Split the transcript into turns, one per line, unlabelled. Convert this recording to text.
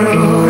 Oh.